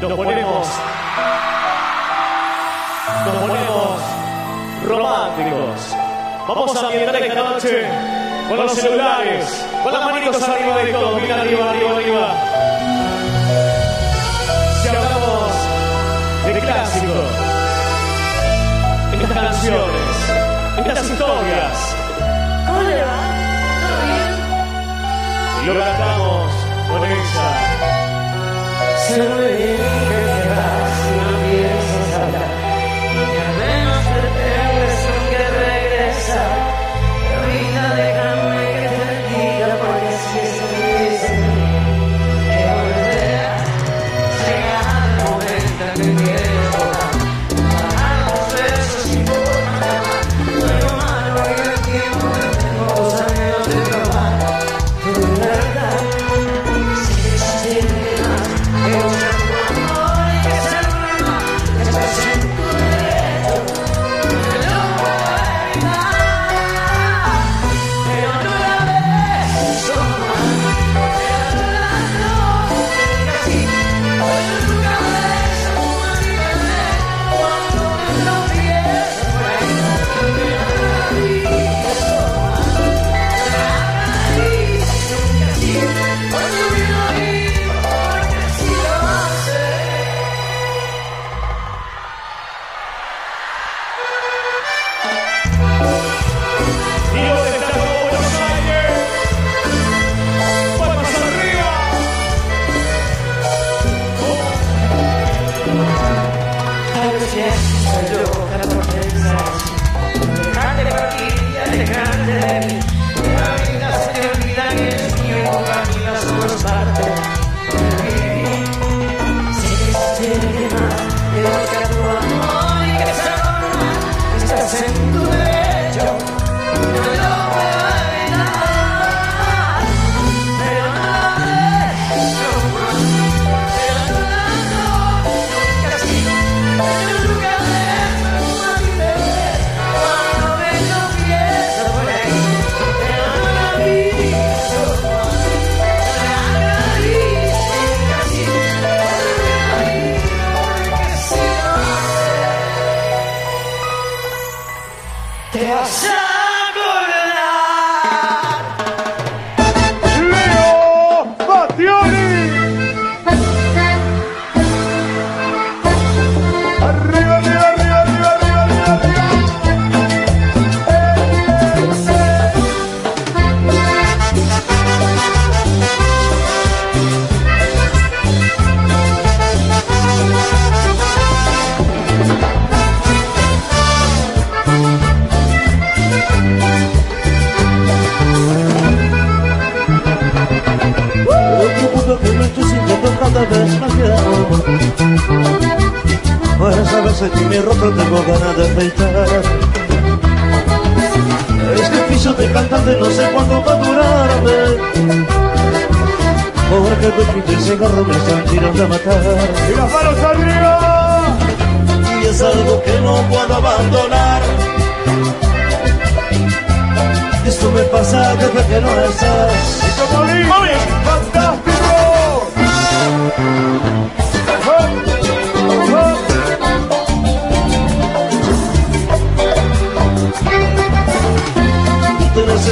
nos ponemos, nos ponemos románticos. Vamos a ambientar esta noche con los celulares, con las manitos arriba de todo, mira arriba, arriba, arriba. Si hablamos de clásicos, estas canciones, estas historias. ¿Cómo le va? ¿Todo bien? Y Lo cantamos con esa. to it.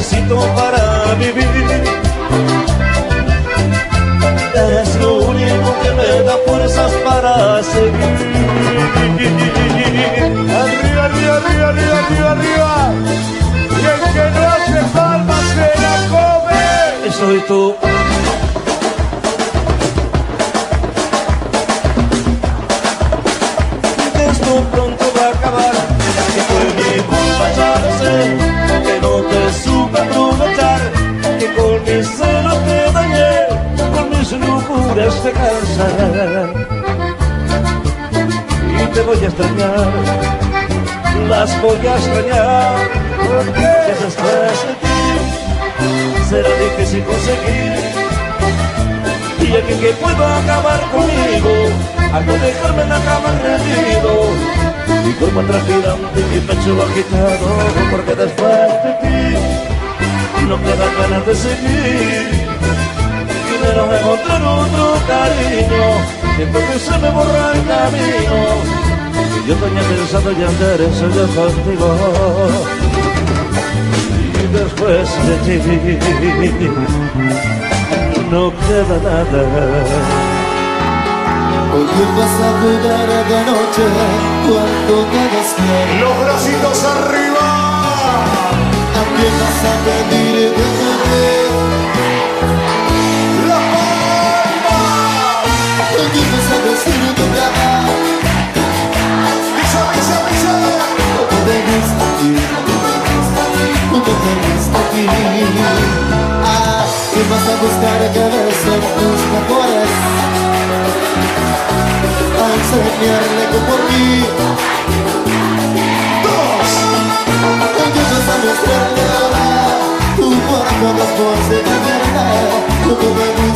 necesito para vivir. Eres lo único que me da fuerzas para seguir. Arriba, arriba, arriba, arriba, arriba, arriba. Y el que no hace palmas se la come. Soy tú. irás de casa y te voy a extrañar, las voy a extrañar, porque después de ti será difícil conseguir. Y alguien que pueda acabar conmigo, al no dejarme en la cama rendido, mi cuerpo transpirante y mi pecho agitado, porque después de ti no queda ganas de seguir, y menos mejor otro cariño, tiempo que se me borra el camino, que yo tenía pensado ya andar eso yo contigo. Y después de ti no queda nada. Hoy vas a dudar de noche cuando te despiertes. Los bracitos arriba. ¿A quién vas a pedir de noche? Gusta a ti? ¿Cómo te gusta a ti? Ah, ¿quién vas a buscar que besen tus mejores? A enseñarle que por mí Dos. Empiezas a mostrarle ahora tu cuerpo después de la verdad Como me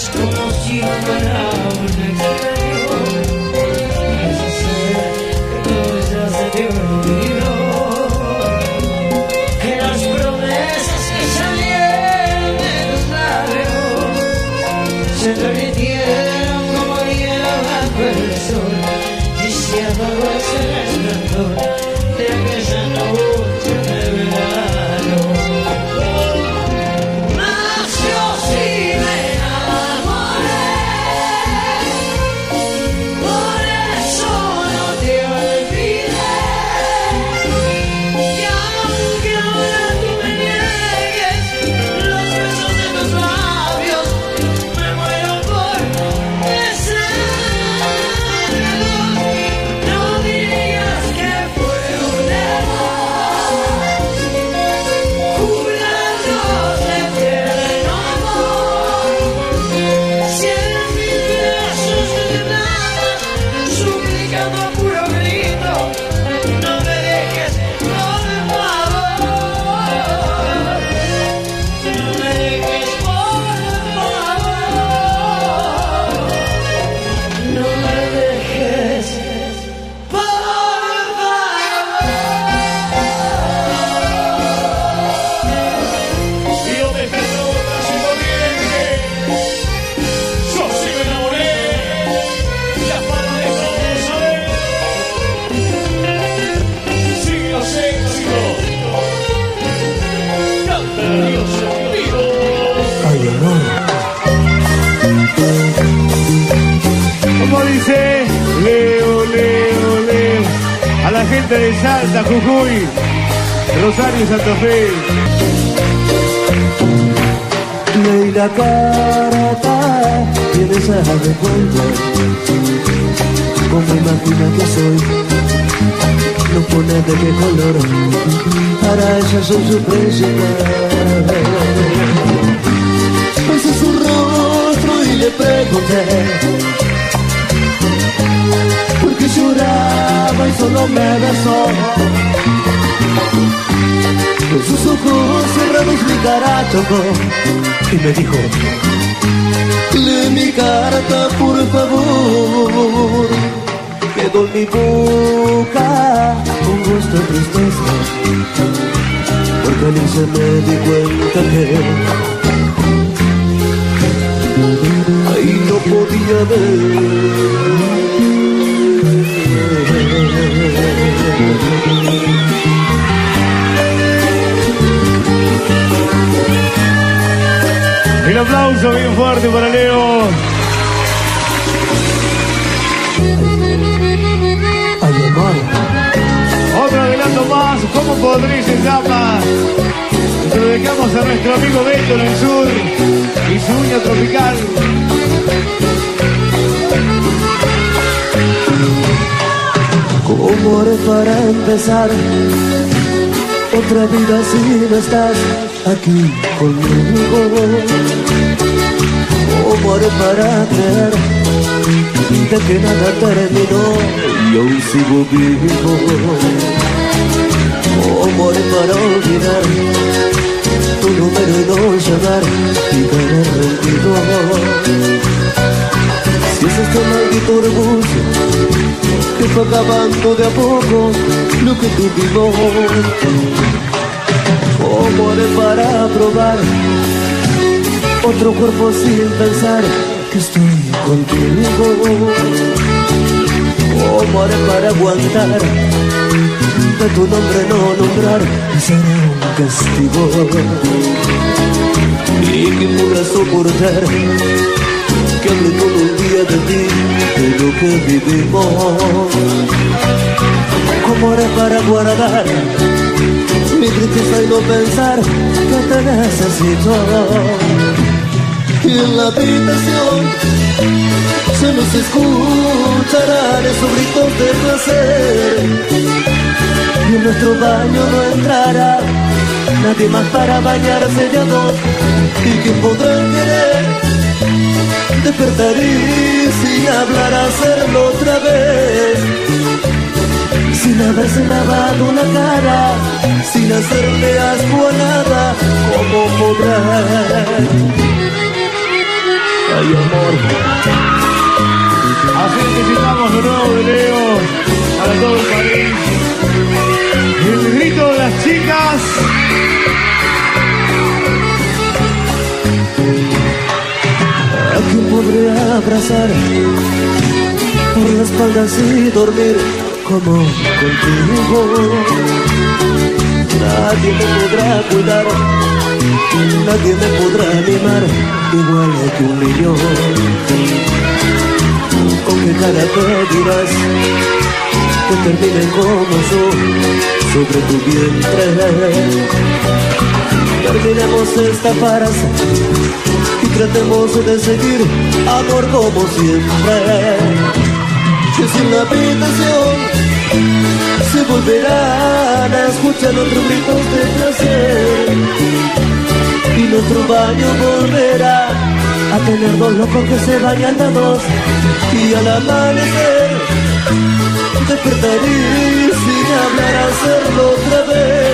miras como si yo fuera un gente de Salta, Jujuy, Rosario Santa Fe. Leí la carta, tienes a de cuenta Como imagina que soy No pone de qué color. Para ella soy su príncipe. Su rostro y le pregunté Porque lloraba y solo me besó. Con sus ojos cerrados mi cara tocó Y me dijo Lee mi carta por favor. Quedó en mi boca un gusto de tristeza. Porque al irse me di cuenta que Ahí no podía ver El aplauso bien fuerte para Leo. Otro adelanto más. ¿Cómo podréis se llama? Se lo dejamos a nuestro amigo Beto en el sur y su uña tropical. ¿Cómo haré para empezar otra vida si no estás aquí conmigo. ¿Cómo haré para creer de que nada terminó y aún sigo vivo? ¿Cómo haré para olvidar tu número y no llamar y caer rendido? Si es este maldito orgullo que fue acabando de a poco lo que tuvimos. ¿Cómo haré para probar otro cuerpo sin pensar que estoy contigo? ¿Cómo haré para aguantar de tu nombre no nombrar y será un castigo? ¿Y que podrá soportar que hable todo de lo que vivimos? ¿Cómo haré para guardar mi tristeza y no pensar que te necesito? Y en la habitación se nos escucharán esos gritos de placer. Y en nuestro baño no entrará nadie más para bañarse de dos. ¿Y quién podrá querer? Despertar y sin hablar hacerlo otra vez sin haberse lavado la cara, sin hacerle asco a nada, ¿cómo podrá? Abrazar por la espalda y dormir como contigo? Nadie me podrá cuidar, nadie me podrá animar, igual que un niño. ¿Con qué cara te dirás que terminen como yo sobre tu vientre? Terminemos esta farsa tratemos de seguir amor como siempre. Que si en la habitación se volverán a escuchar otros gritos de placer y nuestro baño volverá a tener dos locos que se bañan de dos y al amanecer despertar y sin hablar hacerlo otra vez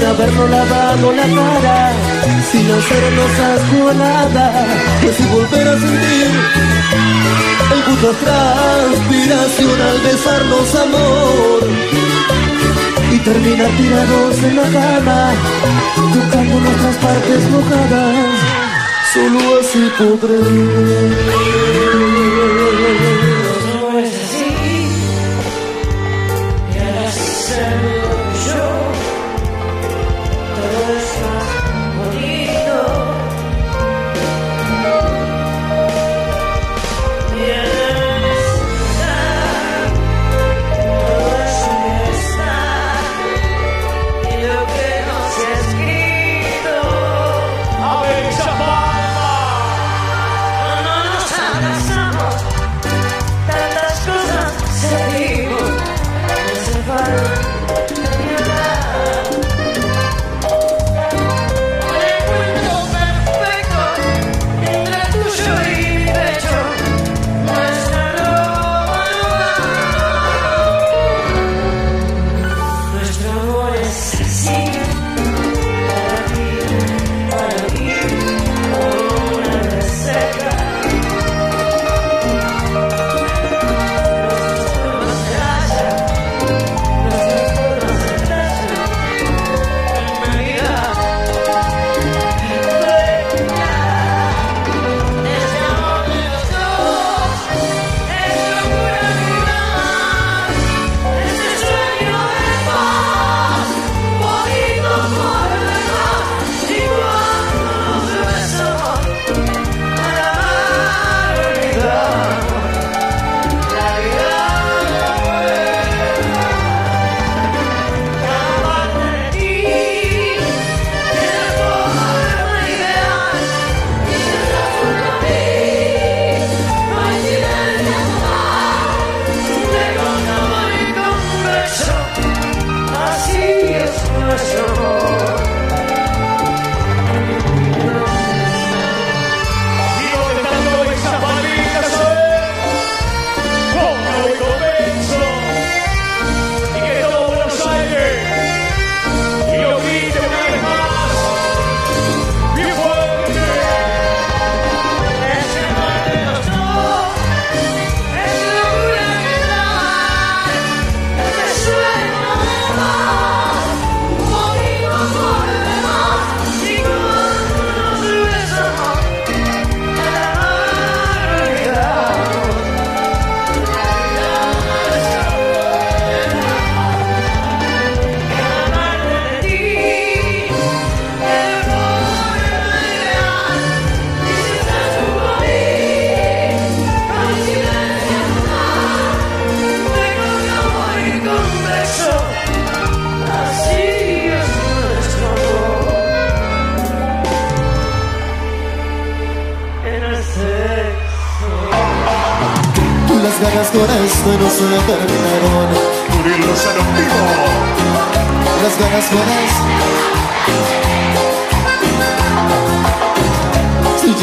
sin habernos lavado la cara, sin hacernos asco nada, y así volver a sentir el gusto transpiración al besarnos amor y terminar tirados en la cama, tocando nuestras partes mojadas, solo así podré.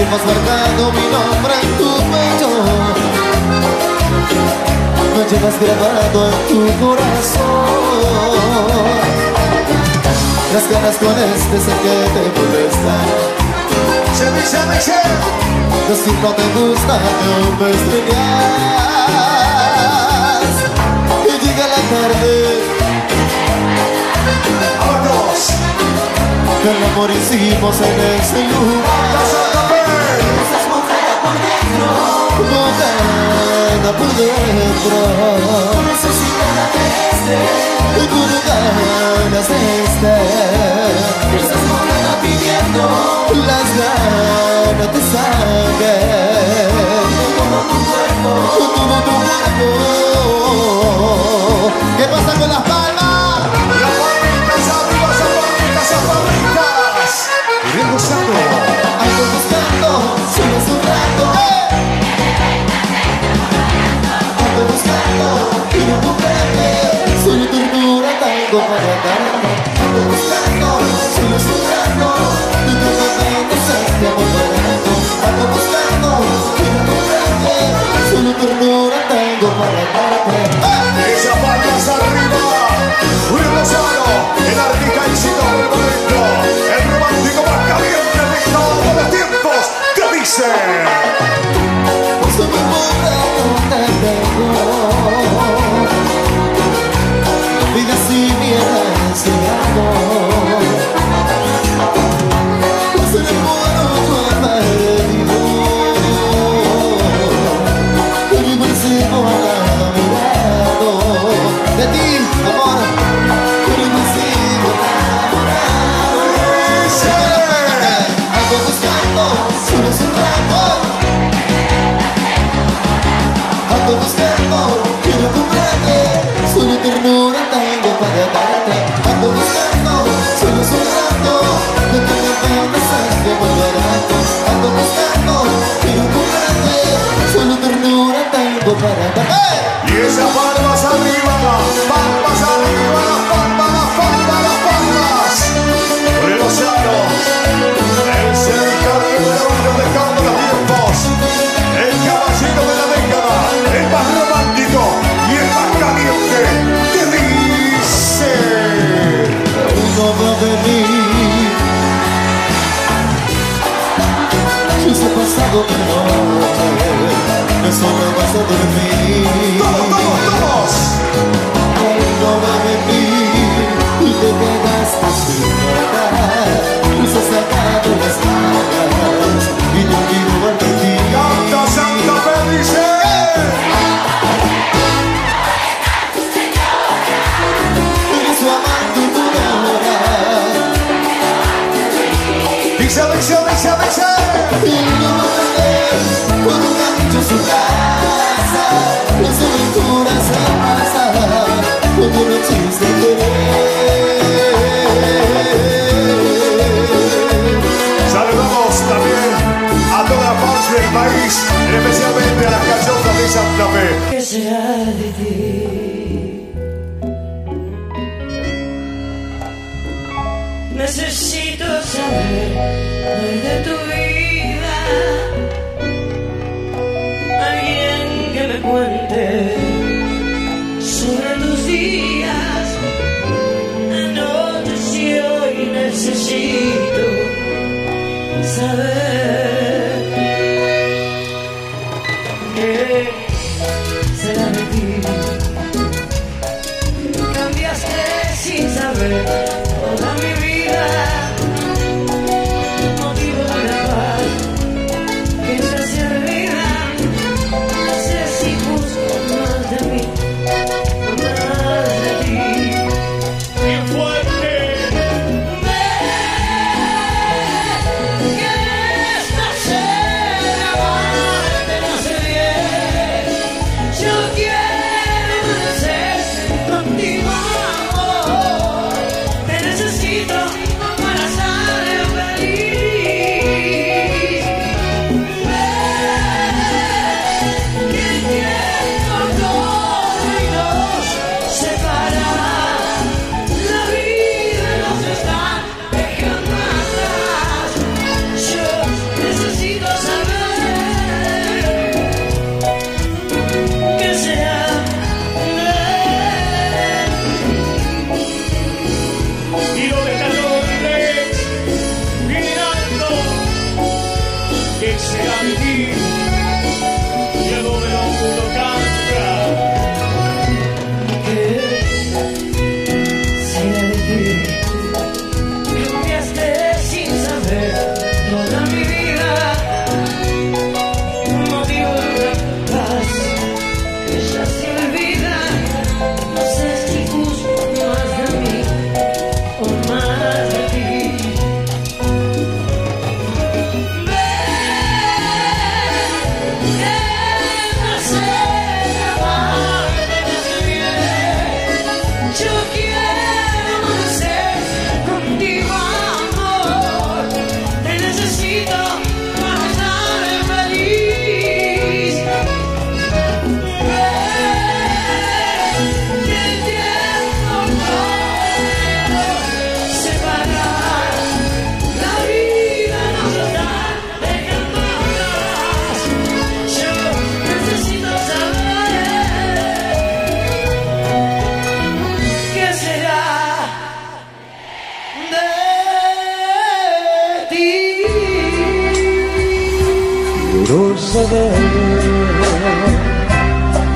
Llevas marcado mi nombre en tu pecho. Me llevas grabado en tu corazón. Las ganas con este sé que te molestan. Decir no te gusta no me extrañas. Que llega la tarde. Vámonos. Que el amor hicimos en ese lugar Casa Café. Como gana por dentro Necesitada de este con ganas de este Estás morena pidiendo Las ganas de sangre Como tu cuerpo Como tu cuerpo ¿Qué pasa con las palmas? Y esas palmas arriba. Palmas arriba. Las palmas, las palmas, las palmas. Uriel Lozano. El cerca de uno de todos los tiempos. El caballero de la década. El más romántico y el más caliente. Te dice. No va a venir Yo sé pasado noche Eso me vas a dormir Todos, todos, todos. no va a venir y te quedaste sin nada. Nos has sacado las manos y no quiero verte a ti. Canta Santa Fe dice. Eres su amante y tu novia. Dice, querer. Saludamos también a toda fans del país, especialmente a las cachorras de Santa Fe. ¿Qué será de ti? Necesito saber de tu vida. Alguien que me cuente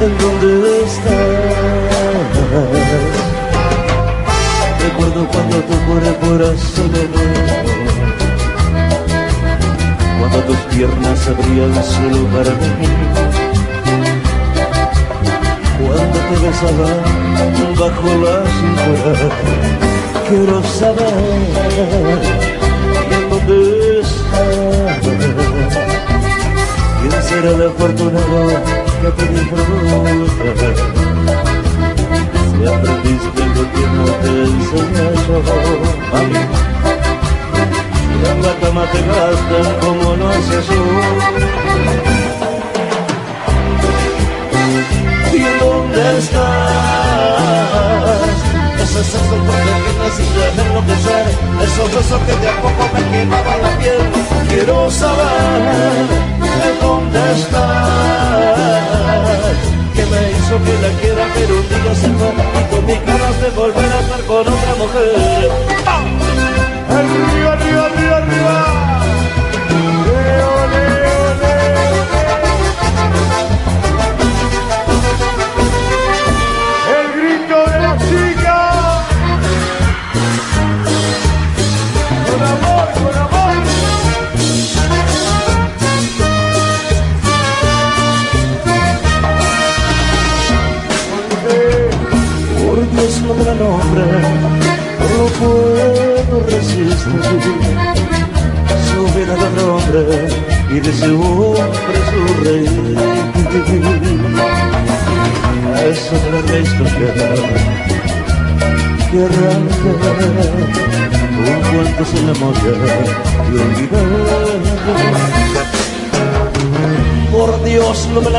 en dónde estás. Recuerdo cuando tu cuerpo era solo cuando tus piernas abrían solo para mí. Cuando te besaba bajo la cintura, quiero saber en dónde estás. ¿Quién será el afortunado te disfruta? Si aprendiste lo que no te enseñé yo. Si en la cama te gastan como lo haces yo. ¿Y en dónde estás? Ese sexo fuerte que me hacía enloquecer Esos besos que de a poco me quemaban la piel Quiero saber dónde estás Que me hizo que la quiera pero un día se fue Y con mis ganas de volver a estar con otra mujer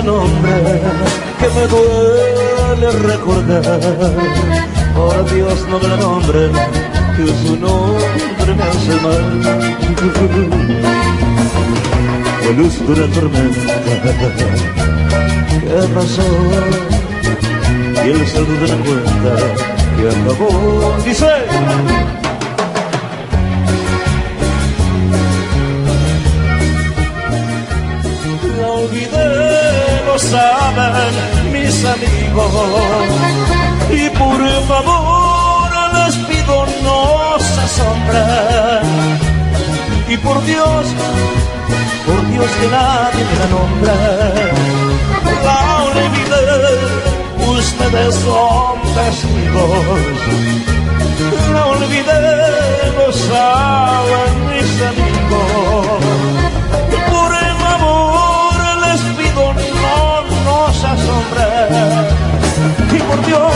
Nombre, que me duele recordar. Por Dios no me la nombre, que su nombre me hace mal. Fue luz de una tormenta, ¿qué pasó? Y el saldo de la cuenta que acabó. Dice. Mis amigos. Y por favor les pido no se asombren. Y por Dios, por Dios que nadie me la nombre. La olvidé, ustedes son testigos. La olvidé, lo saben mis amigos. Por Dios,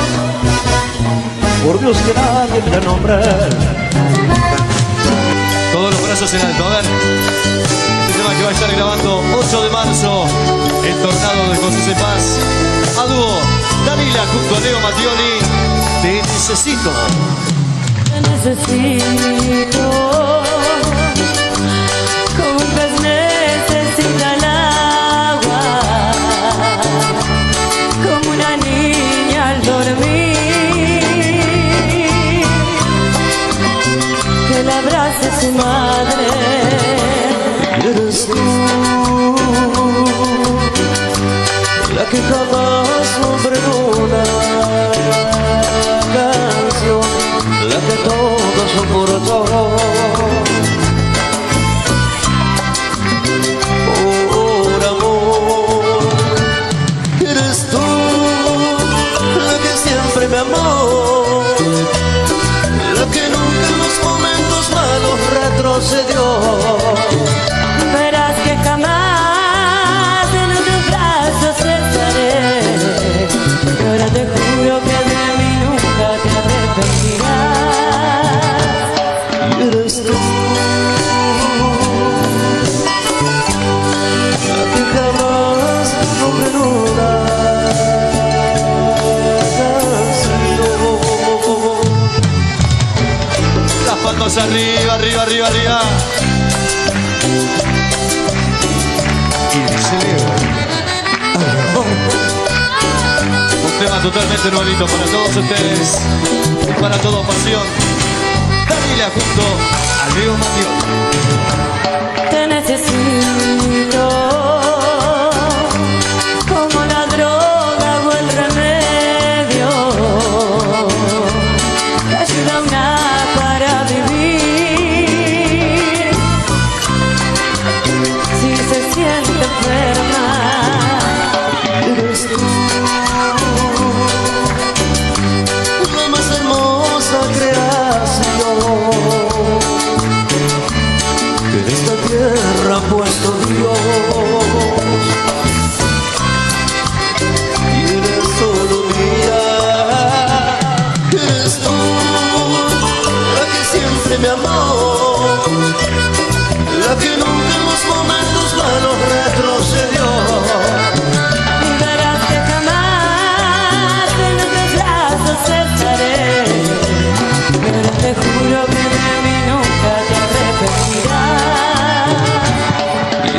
por Dios que nadie me la nombre. Todos los brazos en alto. A ver. Este tema que va a estar grabando 8 de marzo. El tornado de José Cepaz. A dúo. Danila junto a Leo Mattioli. Te necesito. Te necesito madre. Eres tú la que jamás para todos ustedes. Y para todo pasión. Danila junto a Leo Mattioli.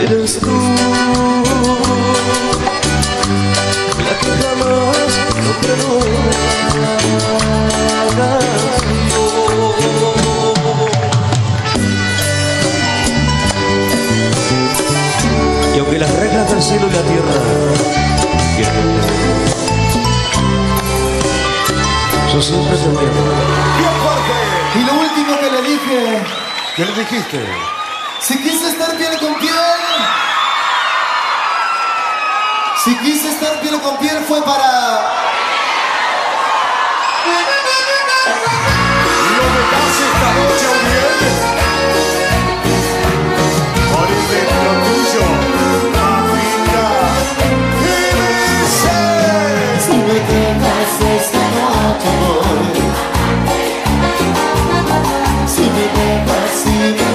Arrepentirás. Eres tú la que jamás no Y aunque las reglas del cielo y la tierra yo siempre te voy. Bien, Jorge. Y lo último que le dije, ¿Qué le dijiste? si quise estar piel con piel, Si quise estar piel con piel fue para... Lo que pasa esta noche, Uriel, por el dentro tuyo, África, y me Si me dejas esta noche, amor, si me dejas, si me